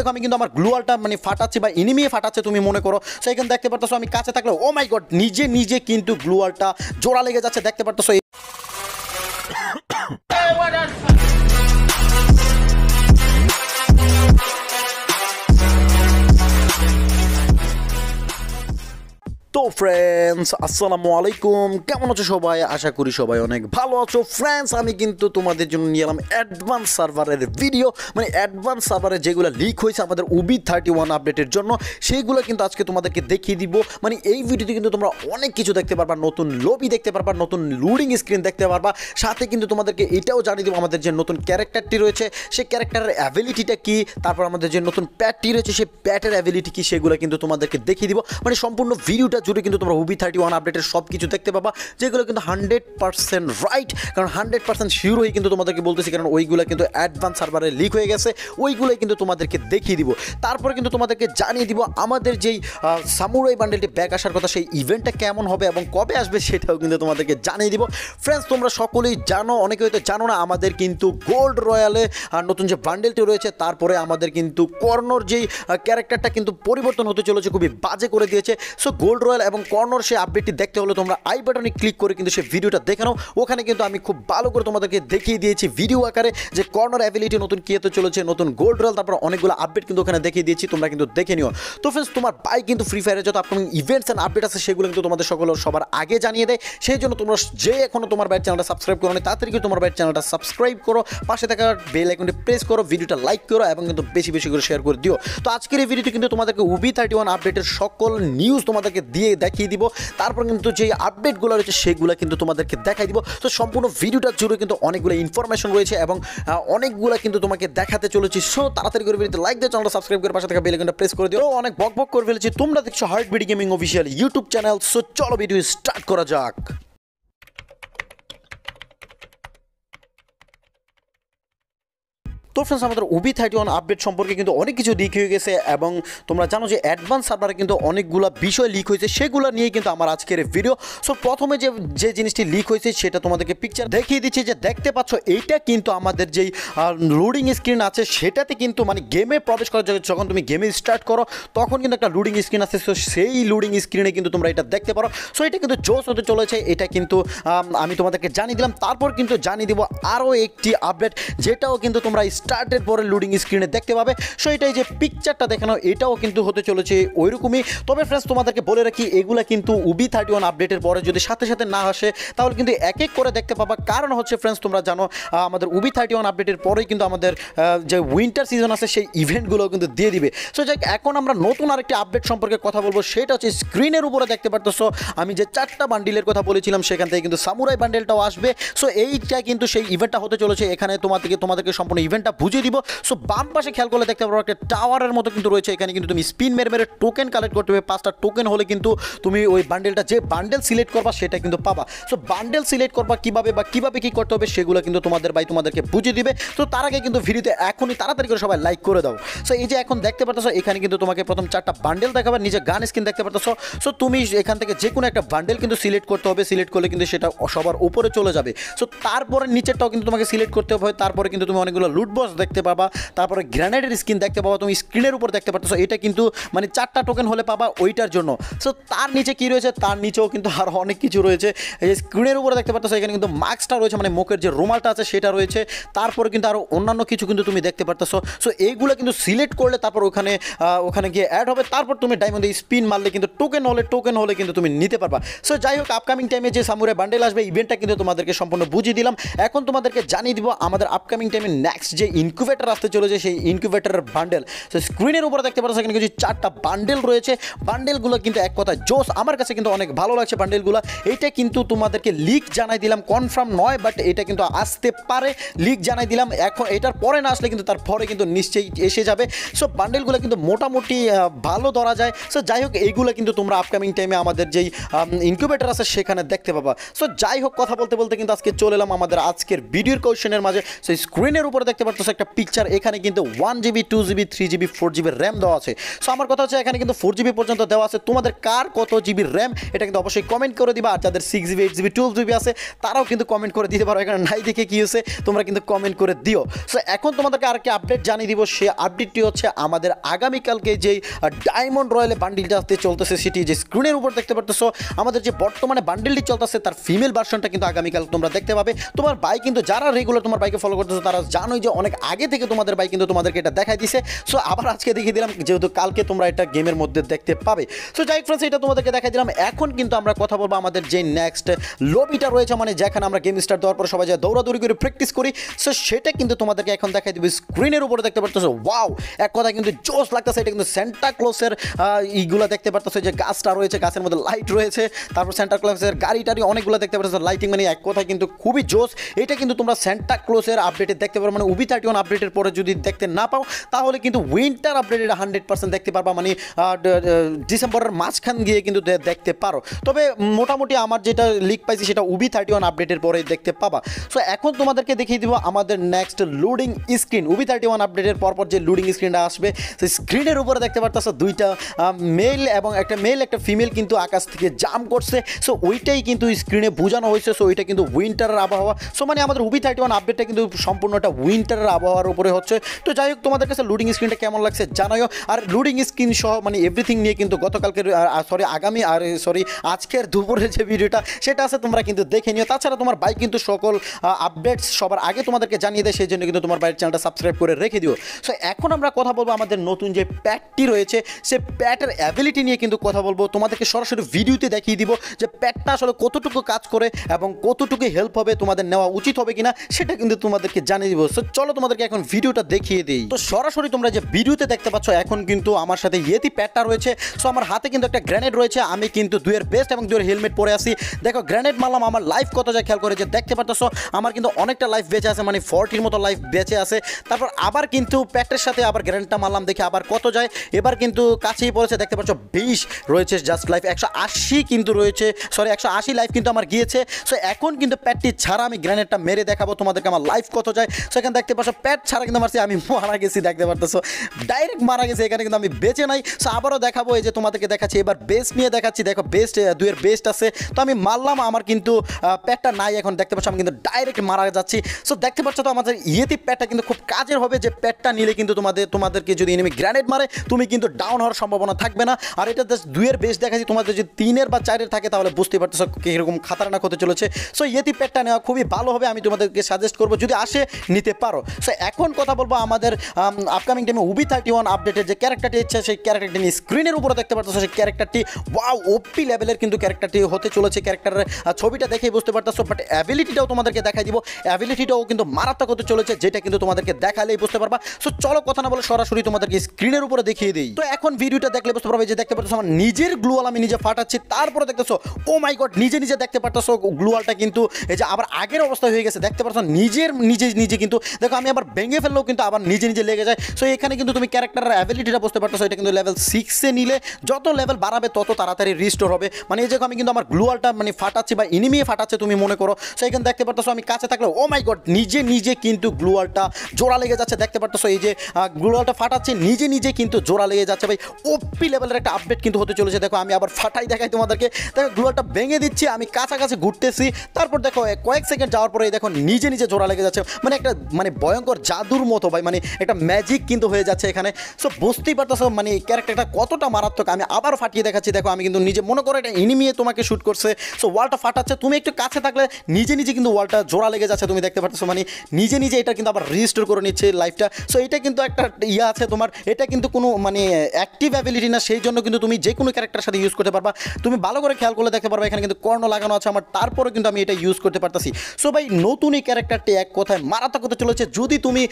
দেখো আমি কিন্তু আমার গ্লুয়ালটা মানে ফাটাচ্ছি বা ইনিমিয়ে ফাটাচ্ছে তুমি মনে করো। সেইখানে দেখতে পারতেছো আমি কাছে থাকলে ও মাই গড নিজে নিজে কিন্তু গ্লুয়ালটা জোড়া লেগে যাচ্ছে, দেখতে পারতেছো তো ফ্রেন্ডস আসসালামু আলাইকুম। কেমন আছো সবাই? আশা করি সবাই অনেক ভালো আছো। ফ্রেন্ডস আমি কিন্তু তোমাদের জন্য নিয়ে এলাম অ্যাডভান্স সার্ভারের ভিডিও মানে অ্যাডভান্স সার্ভারে যেগুলো লিক হয়েছে আমাদের উবি থার্টি ওয়ান আপডেটের জন্য সেইগুলো কিন্তু আজকে তোমাদেরকে দেখিয়ে দিব। মানে এই ভিডিওতে কিন্তু তোমরা অনেক কিছু দেখতে পারবা, নতুন লবি দেখতে পারবা, নতুন লুডিং স্ক্রিন দেখতে পারবা। সাথে কিন্তু তোমাদেরকে এটাও জানিয়ে দেবো, আমাদের যে নতুন ক্যারেক্টারটি রয়েছে সেই ক্যারেক্টারের অ্যাবিলিটিটা কি? তারপর আমাদের যে নতুন প্যাটটি রয়েছে সেই প্যাটের অ্যাবিলিটি কি? সেগুলো কিন্তু তোমাদেরকে দেখিয়ে দিব। মানে সম্পূর্ণ ভিডিওটা জুড়ে কিন্তু তোমরা উবি থার্টি ওয়ান আপডেটের সব কিছু দেখতে পাবা, যেগুলো কিন্তু হান্ড্রেড পার্সেন্ট রাইট কারণ হান্ড্রেড পার্সেন্ট শিওর হয়ে কিন্তু তোমাদেরকে বলতেছি, কারণ ওইগুলো কিন্তু অ্যাডভান্স সার্ভারে লিক হয়ে গেছে, ওইগুলোই কিন্তু তোমাদেরকে দেখিয়ে দিব। তারপরে কিন্তু তোমাদেরকে জানিয়ে দিব আমাদের যেই সামুরাই বান্ডেলটি ব্যাক আসার কথা, সেই ইভেন্টটা কেমন হবে এবং কবে আসবে সেটাও কিন্তু তোমাদেরকে জানিয়ে দিব। ফ্রেন্ডস তোমরা সকলেই জানো, অনেকে হয়তো জানো না, আমাদের কিন্তু গোল্ড রয়্যালে নতুন যে বান্ডেলটি রয়েছে, তারপরে আমাদের কিন্তু কর্নর যেই ক্যারেক্টারটা কিন্তু পরিবর্তন হতে চলেছে, খুবই বাজে করে দিয়েছে। সো গোল্ড রয়্যাল এবং কর্নর সেই আপডেটটি দেখতে হলে তোমরা আই বাটনে ক্লিক করে কিন্তু সেই ভিডিওটা দেখে নাও। ওখানে কিন্তু আমি খুব ভালো করে তোমাদেরকে দেখিয়ে দিয়েছি ভিডিও আকারে যে কর্নার অ্যাবিলিটি নতুন কী হতে চলেছে, নতুন গোল্ড রয়্যাল তারপর অনেকগুলো আপডেট কিন্তু ওখানে দেখিয়ে দিয়েছি, তোমরা কিন্তু দেখে নিও। তো ফ্রেন্ডস তোমার বাই কিন্তু ফ্রি ফায়ারের যত আপকামিং ইভেন্টস অ্যান্ড আপডেট আছে, সেগুলো কিন্তু তোমাদের সকলের সবার আগে জানিয়ে দেয়। সেই জন্য তোমরা যে এখনও তোমার বাইর চ্যানেলটা সাবস্ক্রাইব করো না, তাড়াতাড়ি তোমার বাইর চ্যানেলটা সাবস্ক্রাইব করো, পাশে থাকা বেল আইকনটি প্রেস করো ভিডিওটা লাইক করো এবং কিন্তু বেশি বেশি করে শেয়ার করে দিও। তো আজকের এই ভিডিওতে কিন্তু তোমাদেরকে উবি থার্টি ওয়ান আপডেটের সকল নিউজ তোমাদেরকে দিয়ে দেখিয়ে দিব। তারপর কিন্তু যে আপডেটগুলো রয়েছে, সেগুলো কিন্তু তোমাদেরকে দেখাই দিব। তো সম্পূর্ণ ভিডিওটা জুড়ে কিন্তু অনেকগুলো ইনফরমেশন রয়েছে এবং অনেকগুলো কিন্তু তোমাকে দেখাতে চলেছি। সো তাড়াতাড়ি করে ভিডিওতে লাইক দিয়ে চ্যানেলটা সাবস্ক্রাইব করে পাশে থাকা কিন্তু প্রেস করে দিও। অনেক বক বক করে ফেলেছি। তোমরা দেখছ heart BD gaming official YouTube channel so চলো ভিডিও স্টার্ট করা যাক। তো ফ্রেন্ডস আমাদের ওবি থার্টি ওয়ান আপডেট সম্পর্কে কিন্তু অনেক কিছু লিক হয়ে গেছে এবং তোমরা জানো যে অ্যাডভান্স সার্ভারে কিন্তু অনেকগুলো বিষয় লিক হয়েছে, সেগুলো নিয়ে কিন্তু আমার আজকের ভিডিও সো প্রথমে যে যে জিনিসটি লিক হয়েছে, সেটা তোমাদেরকে পিকচার দেখিয়ে দিচ্ছি যে দেখতে পাচ্ছ, এইটা কিন্তু আমাদের যেই লোডিং স্ক্রিন আছে, সেটাতে কিন্তু মানে গেমে প্রবেশ করার জন্য যখন তুমি গেমে স্টার্ট করো, তখন কিন্তু একটা লোডিং স্ক্রিন আছে। সো সেই লোডিং স্ক্রিনে কিন্তু তোমরা এটা দেখতে পারো। সো এটা কিন্তু জোস হতে চলেছে, এটা কিন্তু, আমি তোমাদেরকে জানিয়ে দিলাম। তারপর কিন্তু জানিয়ে দিব আরও একটি আপডেট যেটাও কিন্তু তোমরা স্টার্টের পরে লোডিং স্ক্রিনে দেখতে পাবে। সো এটাই যে পিকচারটা দেখানো, এটাও কিন্তু হতে চলেছে ওইরকমই। তবে ফ্রেন্ডস তোমাদেরকে বলে রাখি, এগুলা কিন্তু উবি থার্টি ওয়ান আপডেটের পরে যদি সাথে সাথে না আসে, তাহলে কিন্তু এক এক করে দেখতে পাবা। কারণ হচ্ছে ফ্রেন্ডস তোমরা জানো আমাদের উবি থার্টি ওয়ান আপডেটের পরেই কিন্তু আমাদের যে উইন্টার সিজন আছে, সেই ইভেন্টগুলো কিন্তু দিয়ে দিবে। সো যাই এখন আমরা নতুন আরেকটি আপডেট সম্পর্কে কথা বলব। সেটা হচ্ছে স্ক্রিনের উপরে দেখতে পারতেছো, আমি যে চারটা বান্ডিলের কথা বলেছিলাম, সেখান থেকে কিন্তু সামুরাই বান্ডেলটাও আসবে। সো এইটা কিন্তু সেই ইভেন্টটা হতে চলেছে। এখানে তোমাদেরকে তোমাদেরকে সম্পূর্ণ ইভেন্টটা বুঝিয়ে দিব। সো বাম পাশে খেয়াল করলে দেখতে পারো একটা টাওয়ারের মতো কিন্তু রয়েছে। এখানে কিন্তু তুমি স্পিন মেরে মেরে টোকেন কালেক্ট করতে হবে। পাঁচটা টোকেন হলে কিন্তু তুমি ওই বান্ডেলটা যে বান্ডেল সিলেক্ট করবা, সেটা কিন্তু পাবা। সো বান্ডেল সিলেক্ট করবা কীভাবে বা কীভাবে কি করতে হবে, সেগুলো কিন্তু তোমাদের ভাই তোমাদেরকে বুঝিয়ে দিবে। তো তার আগে কিন্তু ভিডিওতে এখনই তাড়াতাড়ি করে সবাই লাইক করে দাও। সো এই যে এখন দেখতে পারতেছো, এখানে কিন্তু তোমাকে প্রথম চারটা বান্ডেল দেখাবে নিজে গান স্ক্রিন দেখতে পারতেছো। সো তুমি এখান থেকে যে কোনো একটা বান্ডেল কিন্তু সিলেক্ট করতে হবে। সিলেক্ট করলে কিন্তু সেটা সবার উপরে চলে যাবে। সো তারপরে নিচেরটাও কিন্তু তোমাকে সিলেক্ট করতে হবে। তারপরে কিন্তু তুমি অনেকগুলো লুট বক্স দেখতে পাবা, তারপরে গ্র্যানেডের স্ক্রিন দেখতে পাবা, তুমি স্ক্রিনের উপর দেখতে পাচ্ছ এটা কিন্তু মানে চারটা টোকেন হলে পাবা ওইটার জন্য। সো তার নিচে কি রয়েছে? তার নিচেও কিন্তু আরও অনেক কিছু রয়েছে। এই যে স্ক্রিনের উপরে দেখতে পাচ্ছ এখানে কিন্তু মাস্কটা রয়েছে মানে মুখের যে রুমালটা আছে, সেটা রয়েছে। তারপরে কিন্তু আরও অন্যান্য কিছু কিন্তু তুমি দেখতে পারতেছো। সো এইগুলো কিন্তু সিলেক্ট করলে তারপর ওখানে ওখানে গিয়ে অ্যাড হবে। তারপর তুমি ডায়মন্ডে স্পিন মারলে কিন্তু টোকেন হলে টোকেন হলে কিন্তু তুমি নিতে পারবা। সো যাই হোক আপকামিং টাইমে যে সামুরে বান্ডেল আসবে ইভেন্টটা কিন্তু তোমাদেরকে সম্পূর্ণ বুঝিয়ে দিলাম। এখন তোমাদেরকে জানিয়ে দিব, আমাদের আপকামিং টাইমে নেক্সট যে ইনকিউবেটার আসতে চলেছে সেই ইনকিউবেটারের বান্ডেল সো স্ক্রিনের উপরে দেখতে পাচ্ছ এখানে কিছু চারটা বান্ডেল রয়েছে। বান্ডেলগুলো কিন্তু এক কথা জোস। আমার কাছে কিন্তু অনেক ভালো লাগছে বান্ডেলগুলো এটা কিন্তু তোমাদেরকে লিক জানাই দিলাম। কনফার্ম নয় বাট এটা কিন্তু আসতে পারে। লিক জানাই দিলাম। এখন এটার পরে না আসলে কিন্তু তার পরে কিন্তু নিশ্চয়ই এসে যাবে। সো বান্ডেলগুলো কিন্তু মোটামুটি ভালো ধরা যায়। সো যাই হোক, এইগুলো কিন্তু তোমরা আপকামিং টাইমে আমাদের যেই ইনকিউবেটার আছে সেখানে দেখতে পাবা। সো যাই হোক, কথা বলতে বলতে কিন্তু আজকে চলে এলাম আমাদের আজকের ভিডিওর কোয়েশনের মাঝে। সেই স্ক্রিনের উপরে দেখতে পাচ্ছ পারতো একটা পিকচার এখানে কিন্তু one GB two GB three GB four GB RAM দেওয়া আছে। সো আমার কথা হচ্ছে এখানে কিন্তু ফোর জিবি পর্যন্ত দেওয়া আছে। তোমাদের কার কত জিবি র্যাম এটা কিন্তু অবশ্যই কমেন্ট করে দিবা। আর যাদের six GB eight GB twelve GB আছে, তারাও কিন্তু কমেন্ট করে দিতে পারো। এখানে নাই দেখে কি হয়েছে, তোমরা কিন্তু কমেন্ট করে দিও। সো এখন তোমাদেরকে আর কি আপডেট জানিয়ে দিব। সে আপডেটটি হচ্ছে আমাদের আগামীকালকে যেই ডায়মন্ড রয়্যালে বান্ডিলটা আসতে চলতেছে সেটি যে স্ক্রিনের উপর দেখতে পারতেছো, আমাদের যে বর্তমানে বান্ডিলটি চলতেছে, তার ফিমেল ভার্সনটা কিন্তু আগামীকাল তোমরা দেখতে পাবে। তোমার বাইক কিন্তু যারা রেগুলার তোমার বাইকে ফলো করতেছো, তারা জানোই যে অনেক আগে থেকে তোমাদের বাইক কিন্তু তোমাদেরকে এটা দেখাই দিছে। সো আবার আজকে দেখিয়ে দিলাম, যেহেতু কালকে তোমরা এটা গেমের মধ্যে দেখতে পাবে। সো যাই ফ্রেন্ডস এটা তোমাদেরকে দেখাই দিলাম। এখন কিন্তু আমরা কথা বলব আমাদের যে নেক্সট লবিটা রয়েছে মানে যেখানে আমরা গেম স্টার্ট দেওয়ার পর সবাই যায় দৌড়াদৌড়ি করে প্র্যাকটিস করি সো সেটা কিন্তু তোমাদেরকে এখন দেখাই দিবে স্ক্রিনের উপরে দেখতে পারতেছো। ওয়াও এক কথা কিন্তু জোস লাগতেছে, এটা কিন্তু ক্লোসের ইগুলো দেখতে পারতেছো, যে গাছটা রয়েছে, গাছের মধ্যে লাইট রয়েছে। তারপর ক্লোসের গাড়ি টাড়ি অনেকগুলো দেখতে পারতেছো। লাইটিং মানে এক কথা কিন্তু খুবই জোস এটা কিন্তু তোমরা ক্লোসের আপডেটে দেখতে পারো মানে উবি থার্টি ওয়ান আপডেটের পরে যদি দেখতে না পাও, তাহলে কিন্তু উইন্টার আপডেটের হান্ড্রেড পার্সেন্ট দেখতে পারবা। মানে ডিসেম্বরের মাঝখান গিয়ে কিন্তু দেখতে পারো। তবে মোটামুটি আমার যেটা লিক পাইছি, সেটা উবি থার্টি ওয়ান আপডেটের পরে দেখতে পাবা। সো এখন তোমাদেরকে দেখিয়ে দিব আমাদের next loading screen OB thirty one আপডেটের পরপর যে লোডিং স্ক্রিনটা আসবে, সেই স্ক্রিনের উপরে দেখতে পারতেছো দুইটা মেল এবং একটা মেল একটা ফিমেল কিন্তু আকাশ থেকে জাম করছে। সো ওইটাই কিন্তু স্ক্রিনে বোঝানো হয়েছে। সো ওইটা কিন্তু উইন্টারের আবহাওয়া। সো মানে আমাদের উবি থার্টি ওয়ান আপডেটটা কিন্তু সম্পূর্ণ একটা উইন্টারের আবহাওয়ার উপরে হচ্ছে। তো যাই হোক, তোমাদের কাছে লোডিং স্ক্রিনটা কেমন লাগছে জানাও আর লোডিং স্ক্রিন সহ মানে এভরিথিং নিয়ে কিন্তু গতকালকের সরি আগামী, আর সরি আজকের দুপুরের যে ভিডিওটা সেটা আছে তোমরা কিন্তু দেখে নিও। তাছাড়া তোমার বাইক কিন্তু সকল আপডেটস সবার আগে তোমাদেরকে জানিয়ে দেয়, সেই জন্য কিন্তু তোমার বাইরের চ্যানেলটা সাবস্ক্রাইব করে রেখে দিও। সো এখন আমরা কথা বলব আমাদের নতুন যে প্যাডটি রয়েছে, সে প্যাডের অ্যাবিলিটি নিয়ে কিন্তু কথা বলব। তোমাদেরকে সরাসরি ভিডিওতে দেখিয়ে দিব যে প্যাডটা আসলে কতটুকু কাজ করে এবং কতটুকু হেল্প হবে তোমাদের নেওয়া উচিত হবে কিনা, সেটা কিন্তু তোমাদেরকে জানিয়ে দিব। সো চলো তোমাদেরকে এখন ভিডিওটা দেখিয়ে দিই। তো সরাসরি তোমরা যে ভিডিওতে দেখতে পাচ্ছ, এখন কিন্তু আমার সাথে ইয়েতি প্যাডটা রয়েছে। সো আমার হাতে কিন্তু একটা গ্রেনেড রয়েছে। আমি কিন্তু দুয়ের বেস্ট এবং দুয়ের হেলমেট পরে আসি দেখো গ্রেনেড মারলাম, আমার লাইফ কত যায় খেয়াল করে যে দেখতে পারতেছো আমার কিন্তু অনেকটা লাইফ বেঁচে আছে মানে ফর্টির মতো লাইফ বেঁচে আছে। তারপর আবার কিন্তু প্যাটের সাথে আবার গ্রেনেডটা মারলাম, দেখি আবার কত যায়। এবার কিন্তু কাছেই পড়েছে, দেখতে পাচ্ছ, বিশ রয়েছে জাস্ট লাইফ একশো আশি কিন্তু রয়েছে সরি একশো আশি লাইফ কিন্তু আমার গিয়েছে। সো এখন কিন্তু প্যাটটি ছাড়া আমি গ্রেনেডটা মেরে দেখাবো, তোমাদেরকে আমার লাইফ কত যায়। সো এখানে দেখতে পাচ্ছ প্যাট ছাড়া কিন্তু মারছি আমি মারা গেছি, দেখতে পারতেছো। ডাইরেক্ট মারা গেছে, এখানে কিন্তু আমি বেঁচে নাই। সো আবারও দেখাবো, এই যে তোমাদেরকে দেখাচ্ছি, এবার বেস্ট নিয়ে দেখাচ্ছি। দেখো বেস্ট দুয়ের বেস্ট আছে। তো আমি মারলাম, আমার কিন্তু প্যাটটা নাই এখন, দেখতে পাচ্ছ, আমি কিন্তু ডাইরেক্ট মারা যাচ্ছি। সো দেখতে পাচ্ছ তো, আমাদের ইয়েতি প্যাটটা কিন্তু খুব কাজের হবে যে প্যাটটা নিলে কিন্তু তোমাদের, তোমাদেরকে যদি এনিমি গ্র্যানেড মারে, তুমি কিন্তু ডাউন হওয়ার সম্ভাবনা থাকবে না। আর এটা জাস্ট দুইয়ের বেশ দেখাচ্ছি, তোমাদের যদি তিনের বা চারের থাকে, তাহলে বুঝতে পারতেছো কীরকম খাতারনাক হতে চলেছে। সো ইয়েতি প্যাটটা নেওয়া খুবই ভালো হবে, আমি তোমাদেরকে সাজেস্ট করব, যদি আসে, নিতে পারো। সো এখন কথা বলব আমাদের আপকামিং টাইমে উবি থার্টি ওয়ান আপডেটের যে ক্যারেক্টারটি ইচ্ছে সেই ক্যারেক্টারটি নিয়ে স্ক্রিনের উপরে দেখতে পারতেছো, সেই ক্যারেক্টারটি ওয়াও ওপি লেভেলের কিন্তু ক্যারেক্টারটি হতে চলেছে। ক্যারেক্টারের ছবিটা দেখেই বুঝতে পারতেছো বাট অ্যাবিলিটিটাও তোমাদেরকে দেখাই দিব। অ্যাবিলিটিটাও কিন্তু মারাত্মক হতে চলেছে, যেটা কিন্তু তোমাদেরকে দেখালেই বুঝতে পারবা। সো চলো কথা না বলে সরাসরি তোমাদেরকে স্ক্রিনের উপরে দেখিয়ে দিই। তো এখন ভিডিওটা দেখলে বুঝতে পারবে যে দেখতে পারতেছো, আমার নিজের গ্লুয়াল আমি নিজে ফাটাচ্ছি, তারপরে দেখতেছো ও মাই গড নিজে নিজে দেখতে পারতেছো গ্লুয়ালটা কিন্তু, এই যে আবার আগের অবস্থা হয়ে গেছে, দেখতে পারছ নিজের, নিজে নিজে কিন্তু, দেখো আমি আবার ভেঙে ফেললেও কিন্তু আবার নিজে নিজে লেগে যায়। সো এখানে কিন্তু তুমি ক্যারেক্টারের অ্যাবিলিটিটা বুঝতে পারতেছো, এটা কিন্তু লেভেল সিক্সে নিলে যত লেভেল বাড়াবে, তত তাড়াতাড়ি রিস্টোর হবে। মানে এই যে আমি কিন্তু আমার গ্লুয়ালটা মানে ফাটাচ্ছি বা ইনিমিয়ে ফাটাচ্ছে তুমি মনে করো। সো এখানে দেখতে পারতেছো, আমি কাছে থাকলে ও মাই গড নিজে নিজে কিন্তু গ্লুয়ালটা জোড়া লেগে যাচ্ছে। দেখতে পারতেছো, এই যে গ্লুয়ালটা ফাটাচ্ছে, নিজে নিজে কিন্তু জোড়া লেগে যাচ্ছে। ভাই ওপি লেভেলের একটা আপডেট কিন্তু হতে চলেছে। দেখো, আমি আবার ফাটাই দেখাই তোমাদেরকে। দেখো গ্লুয়ালটা ভেঙে দিচ্ছি, আমি কাছাকাছি ঘুরতেছি। তারপর দেখো কয়েক সেকেন্ড যাওয়ার পরে, দেখো, নিজে নিজে জোড়া লেগে যাচ্ছে। মানে একটা মানে ভয়ঙ্কর জাদুর মতো ভাই মানে একটা ম্যাজিক কিন্তু হয়ে যাচ্ছে এখানে। সো বুঝতেই পারতেছো মানে ক্যারেক্টারটা কতটা মারাত্মক, আমি আবার ফাটিয়ে দেখাচ্ছি। দেখো, আমি কিন্তু নিজে মনে করো এটা ইনিমিয়ে তোমাকে শ্যুট করছে। সো ওয়ালটা ফাটাচ্ছে, তুমি একটু কাছে থাকলে নিজে নিজে কিন্তু ওয়ালটা জোড়া লেগে যাচ্ছে, তুমি দেখতে পারতেছো। মানে নিজে নিজে এটা কিন্তু আবার রিস্টোর করে নিচ্ছে লাইফটা সো এটা কিন্তু একটা ইয়ে আছে তোমার, এটা কিন্তু কোনো মানে অ্যাক্টিভ অ্যাবিলিটি না, সেই জন্য কিন্তু তুমি যে কোনো ক্যারেক্টারের সাথে ইউজ করতে পারবা। তুমি ভালো করে খেয়াল করলে দেখতে পারবা, এখানে কিন্তু কর্ণ লাগানো আছে, আমার তারপরে কিন্তু আমি এটা ইউজ করতে পারতেছি। সো ভাই, নতুন এই ক্যারেক্টারটি এক কথায় মারাত্মক হতে চলেছে যদি তুমি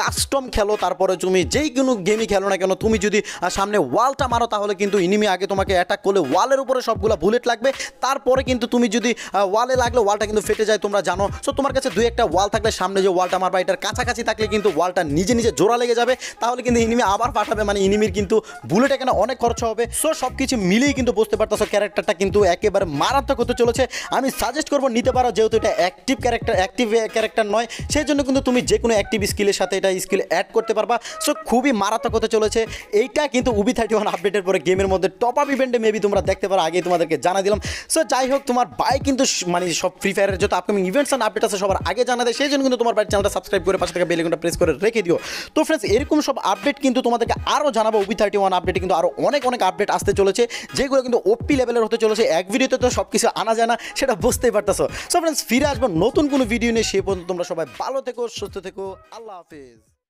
কাস্টম খেলো, তারপরে তুমি যেই কোনো গেমই খেলো না কেন, তুমি যদি সামনে ওয়ালটা মারো, তাহলে কিন্তু ইনিমি আগে তোমাকে অ্যাটাক করলে ওয়ালের উপরে সবগুলো বুলেট লাগবে। তারপরে কিন্তু তুমি যদি ওয়ালে লাগলে ওয়ালটা কিন্তু ফেটে যায়, তোমরা জানো। সো তোমার কাছে দুই একটা ওয়াল থাকলে সামনে যে ওয়ালটা মারবা, এটার কাছাকাছি থাকলে কিন্তু ওয়ালটা নিজে নিজে জোড়া লেগে যাবে। তাহলে কিন্তু ইনিমি আবার পাঠাবে মানে ইনিমির কিন্তু বুলেট এখানে অনেক খরচ হবে। সো সব কিছু মিলিয়ে কিন্তু বুঝতে পারতেছো ক্যারেক্টারটা কিন্তু একেবারে মারাত্মক হতে চলেছে। আমি সাজেস্ট করব, নিতে পারো, যেহেতু এটা অ্যাক্টিভ ক্যারেক্টার অ্যাক্টিভ ক্যারেক্টার নয় সেই জন্য কিন্তু তুমি যে কোনো অ্যাক্টিভ স্কিলের সাথে এটা স্কিল অ্যাড করতে পারবা। সো খুবই মারাত্মক হতে চলেছে। এইটা কিন্তু উবি থার্টি ওয়ান আপডেটের পরে গেমের মধ্যে টপ আপ ইভেন্টে মেবি তোমরা দেখতে পারো, আগেই তোমাদেরকে জানা দিলাম। সো যাই হোক, তোমার বাই কিন্তু মানে সব ফ্রি ফায়ারের যত আপকামিং ইভেন্টস অ্যান্ড আপডেট আছে সবার আগে জানা দেয়। সেই জন্য কিন্তু তোমার বাড়ির চ্যানেলটা সাবস্ক্রাইব করে পাশে থাকা বেলিকনটা প্রেস করে রেখে দিও। তো ফ্রেন্ডস এরকম সব আপডেট কিন্তু তোমাদেরকে আরও জানাব। উবি থার্টি ওয়ান আপডেটে কিন্তু আরও অনেক অনেক আপডেট আসতে চলেছে, যেগুলো কিন্তু ওপি লেভেলের হতে চলেছে। এক ভিডিওতে তো সব কিছু আনা যায় না, সেটা বুঝতেই পারতেছো। সো ফ্রেন্ডস ফিরে আসব নতুন কোনো ভিডিও নিয়ে। সে পর্যন্ত তোমরা সবাই ভালো থেকো, সুস্থ থেকো। আল্লাহ হাফিজ